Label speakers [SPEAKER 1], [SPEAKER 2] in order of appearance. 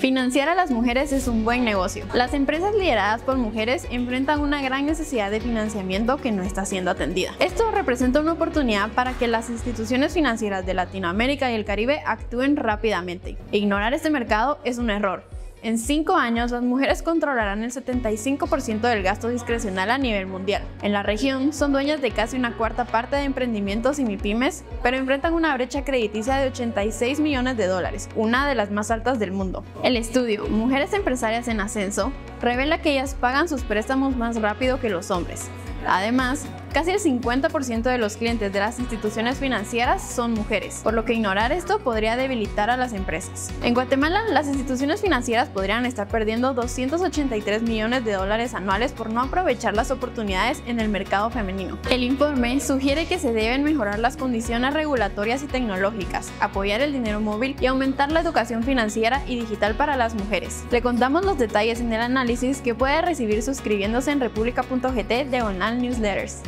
[SPEAKER 1] Financiar a las mujeres es un buen negocio. Las empresas lideradas por mujeres enfrentan una gran necesidad de financiamiento que no está siendo atendida. Esto representa una oportunidad para que las instituciones financieras de Latinoamérica y el Caribe actúen rápidamente. Ignorar este mercado es un error. En cinco años, las mujeres controlarán el 75% del gasto discrecional a nivel mundial. En la región, son dueñas de casi una cuarta parte de emprendimientos y MIPIMES, pero enfrentan una brecha crediticia de 86 millones de dólares, una de las más altas del mundo. El estudio Mujeres Empresarias en Ascenso revela que ellas pagan sus préstamos más rápido que los hombres. Además, Casi el 50% de los clientes de las instituciones financieras son mujeres, por lo que ignorar esto podría debilitar a las empresas. En Guatemala, las instituciones financieras podrían estar perdiendo 283 millones de dólares anuales por no aprovechar las oportunidades en el mercado femenino. El informe sugiere que se deben mejorar las condiciones regulatorias y tecnológicas, apoyar el dinero móvil y aumentar la educación financiera y digital para las mujeres. Le contamos los detalles en el análisis que puede recibir suscribiéndose en república.gt Newsletters.